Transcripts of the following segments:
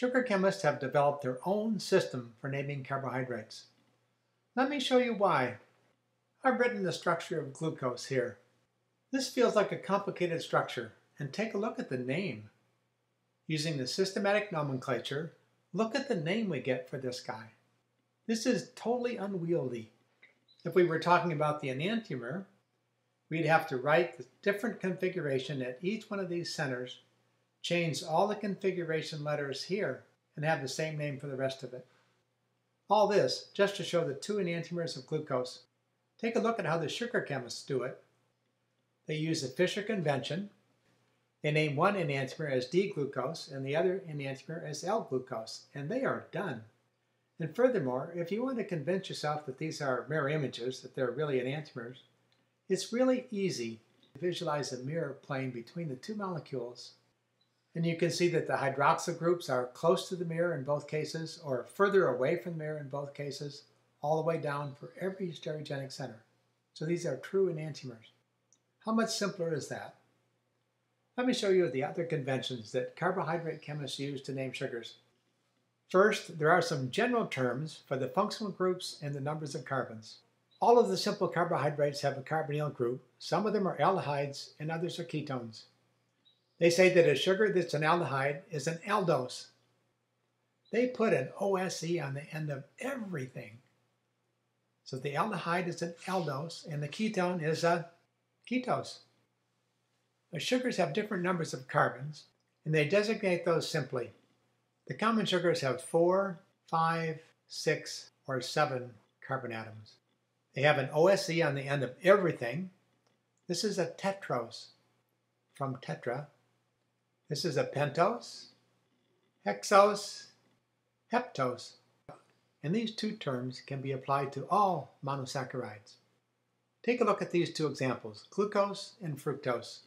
Sugar chemists have developed their own system for naming carbohydrates. Let me show you why. I've written the structure of glucose here. This feels like a complicated structure, and take a look at the name. Using the systematic nomenclature, look at the name we get for this guy. This is totally unwieldy. If we were talking about the enantiomer, we'd have to write the different configuration at each one of these centers change all the configuration letters here, and have the same name for the rest of it. All this just to show the two enantiomers of glucose. Take a look at how the sugar chemists do it. They use the Fischer convention. They name one enantiomer as D-glucose and the other enantiomer as L-glucose, and they are done. And furthermore, if you want to convince yourself that these are mirror images, that they're really enantiomers, it's really easy to visualize a mirror plane between the two molecules and you can see that the hydroxyl groups are close to the mirror in both cases or further away from the mirror in both cases, all the way down for every stereogenic center. So these are true enantiomers. How much simpler is that? Let me show you the other conventions that carbohydrate chemists use to name sugars. First, there are some general terms for the functional groups and the numbers of carbons. All of the simple carbohydrates have a carbonyl group. Some of them are aldehydes and others are ketones. They say that a sugar that's an aldehyde is an aldose. They put an OSE on the end of everything. So the aldehyde is an aldose and the ketone is a ketose. The sugars have different numbers of carbons and they designate those simply. The common sugars have four, five, six, or seven carbon atoms. They have an OSE on the end of everything. This is a tetrose from tetra, this is a pentose, hexose, heptose. And these two terms can be applied to all monosaccharides. Take a look at these two examples, glucose and fructose.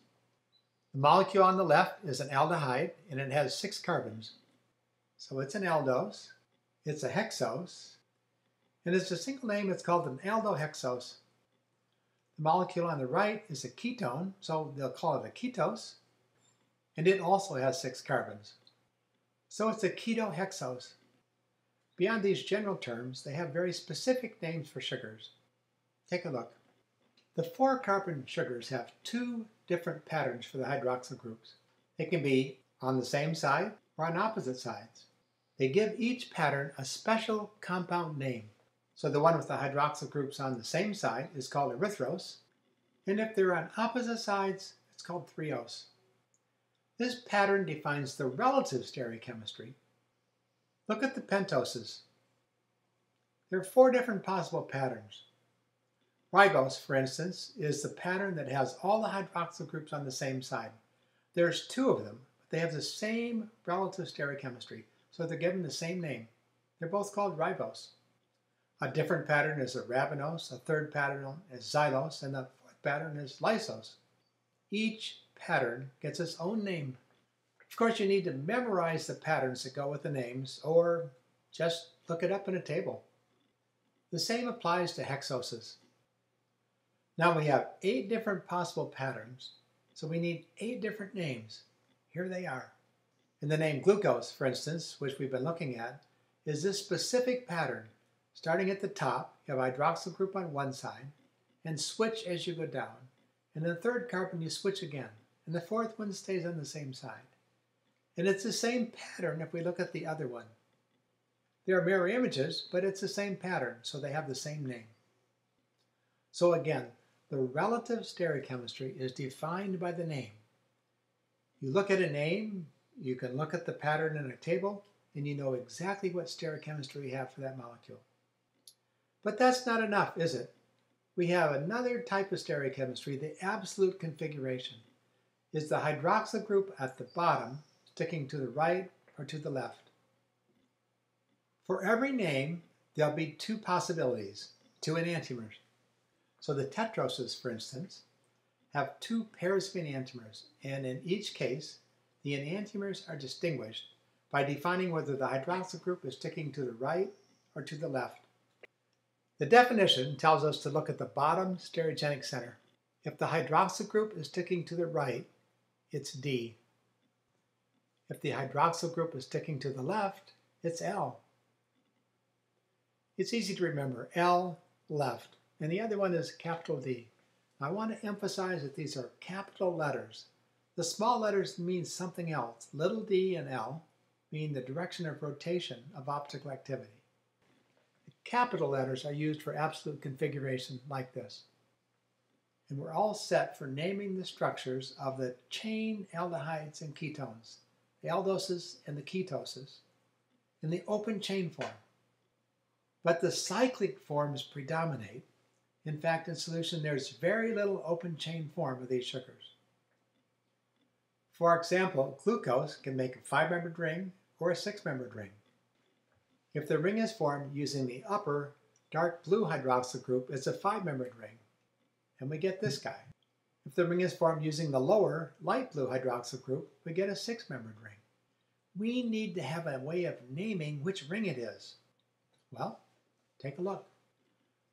The molecule on the left is an aldehyde and it has six carbons. So it's an aldose, it's a hexose, and it's a single name, it's called an aldohexose. The molecule on the right is a ketone, so they'll call it a ketose and it also has six carbons. So it's a ketohexose. Beyond these general terms, they have very specific names for sugars. Take a look. The four carbon sugars have two different patterns for the hydroxyl groups. They can be on the same side or on opposite sides. They give each pattern a special compound name. So the one with the hydroxyl groups on the same side is called erythrose, and if they're on opposite sides, it's called threose. This pattern defines the relative stereochemistry. Look at the pentoses. There are four different possible patterns. Ribose, for instance, is the pattern that has all the hydroxyl groups on the same side. There's two of them, but they have the same relative stereochemistry, so they're given the same name. They're both called ribose. A different pattern is a arabinose, a third pattern is xylose, and the fourth pattern is lyxose. Each pattern gets its own name. Of course, you need to memorize the patterns that go with the names, or just look it up in a table. The same applies to hexoses. Now we have eight different possible patterns, so we need eight different names. Here they are. In the name glucose, for instance, which we've been looking at, is this specific pattern. Starting at the top, you have hydroxyl group on one side, and switch as you go down. And the third carbon, you switch again and the fourth one stays on the same side. And it's the same pattern if we look at the other one. They are mirror images, but it's the same pattern, so they have the same name. So again, the relative stereochemistry is defined by the name. You look at a name, you can look at the pattern in a table, and you know exactly what stereochemistry you have for that molecule. But that's not enough, is it? We have another type of stereochemistry, the absolute configuration is the hydroxyl group at the bottom sticking to the right or to the left. For every name, there'll be two possibilities, two enantiomers. So the tetroses, for instance, have two pairs of enantiomers, and in each case, the enantiomers are distinguished by defining whether the hydroxyl group is sticking to the right or to the left. The definition tells us to look at the bottom stereogenic center. If the hydroxyl group is sticking to the right, it's D. If the hydroxyl group is sticking to the left, it's L. It's easy to remember, L, left, and the other one is capital D. I want to emphasize that these are capital letters. The small letters mean something else. Little d and L mean the direction of rotation of optical activity. The capital letters are used for absolute configuration like this. And we're all set for naming the structures of the chain aldehydes and ketones, the aldoses and the ketoses, in the open chain form. But the cyclic forms predominate. In fact, in solution, there's very little open chain form of these sugars. For example, glucose can make a five-membered ring or a six-membered ring. If the ring is formed using the upper dark blue hydroxyl group, it's a five-membered ring, and we get this guy. If the ring is formed using the lower light blue hydroxyl group, we get a six-membered ring. We need to have a way of naming which ring it is. Well, take a look.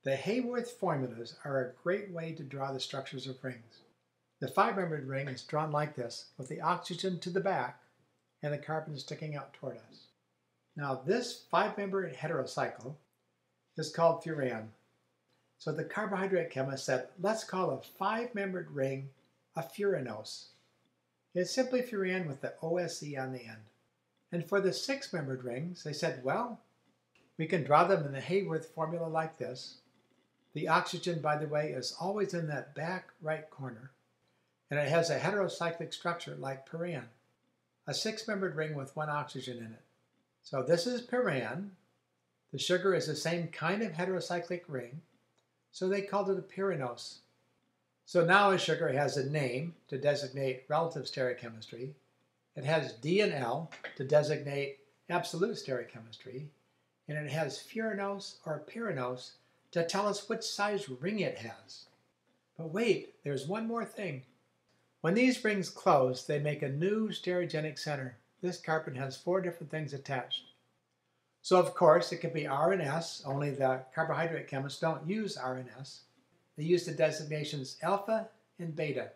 The Haworth formulas are a great way to draw the structures of rings. The five-membered ring is drawn like this, with the oxygen to the back and the carbon sticking out toward us. Now this five-membered heterocycle is called furan. So the carbohydrate chemist said, let's call a five-membered ring a furanose. It's simply furan with the OSE on the end. And for the six-membered rings, they said, well, we can draw them in the Haworth formula like this. The oxygen, by the way, is always in that back right corner and it has a heterocyclic structure like pyran, a six-membered ring with one oxygen in it. So this is pyran. The sugar is the same kind of heterocyclic ring, so they called it a pyranose. So now a sugar has a name to designate relative stereochemistry. It has D and L to designate absolute stereochemistry, and it has furanose or pyranose to tell us which size ring it has. But wait, there's one more thing. When these rings close, they make a new stereogenic center. This carbon has four different things attached. So of course, it could be R and S, only the carbohydrate chemists don't use R and S. They use the designations alpha and beta.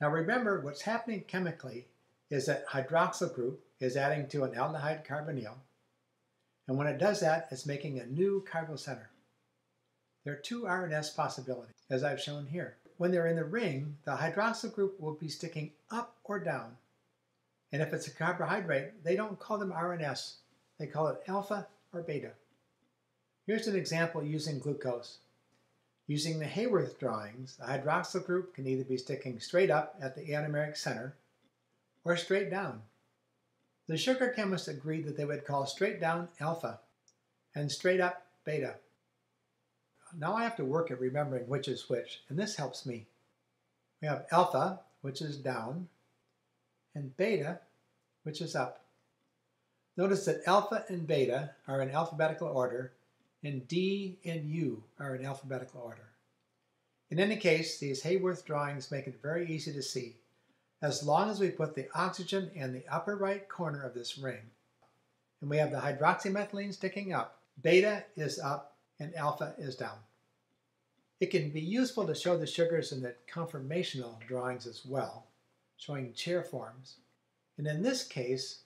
Now remember, what's happening chemically is that hydroxyl group is adding to an aldehyde carbonyl. And when it does that, it's making a new carbonyl center. There are two R and S possibilities, as I've shown here when they're in the ring, the hydroxyl group will be sticking up or down. And if it's a carbohydrate, they don't call them RNS. They call it alpha or beta. Here's an example using glucose. Using the Haworth drawings, the hydroxyl group can either be sticking straight up at the anomeric center or straight down. The sugar chemists agreed that they would call straight down alpha and straight up beta. Now I have to work at remembering which is which, and this helps me. We have alpha, which is down, and beta, which is up. Notice that alpha and beta are in alphabetical order, and D and U are in alphabetical order. In any case, these Haworth drawings make it very easy to see, as long as we put the oxygen in the upper right corner of this ring. And we have the hydroxymethylene sticking up. Beta is up and alpha is down. It can be useful to show the sugars in the conformational drawings as well, showing chair forms. And in this case,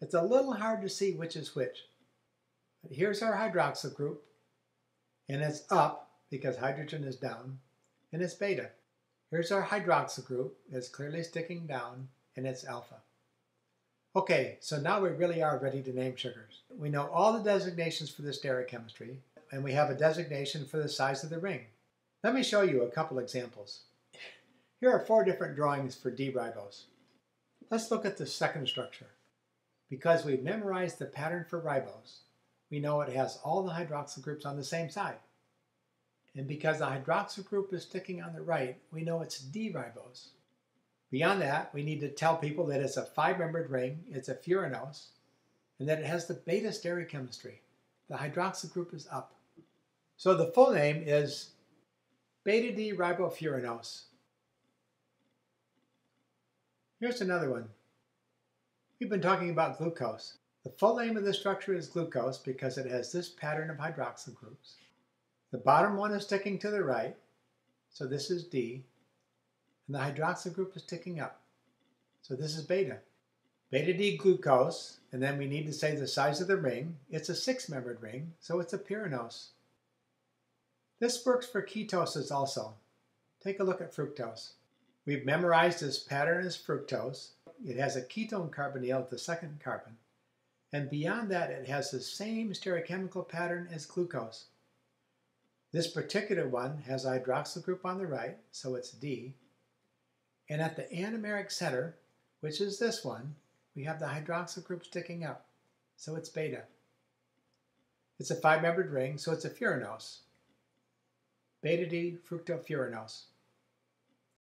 it's a little hard to see which is which. But here's our hydroxyl group, and it's up because hydrogen is down, and it's beta. Here's our hydroxyl group, it's clearly sticking down, and it's alpha. Okay, so now we really are ready to name sugars. We know all the designations for this stereochemistry, and we have a designation for the size of the ring. Let me show you a couple examples. Here are four different drawings for D-ribose. Let's look at the second structure. Because we've memorized the pattern for ribose, we know it has all the hydroxyl groups on the same side. And because the hydroxyl group is sticking on the right, we know it's D-ribose. Beyond that, we need to tell people that it's a five-membered ring, it's a furanose, and that it has the beta stereochemistry. The hydroxyl group is up. So the full name is beta D ribofuranose. Here's another one. We've been talking about glucose. The full name of the structure is glucose because it has this pattern of hydroxyl groups. The bottom one is sticking to the right, so this is D, and the hydroxyl group is sticking up, so this is beta. Beta-D glucose, and then we need to say the size of the ring. It's a six-membered ring, so it's a pyranose. This works for ketoses also. Take a look at fructose. We've memorized this pattern as fructose. It has a ketone carbonyl the second carbon. And beyond that, it has the same stereochemical pattern as glucose. This particular one has hydroxyl group on the right, so it's D. And at the anomeric center, which is this one, we have the hydroxyl group sticking up, so it's beta. It's a five-membered ring, so it's a furanose. Beta-D fructofuranose.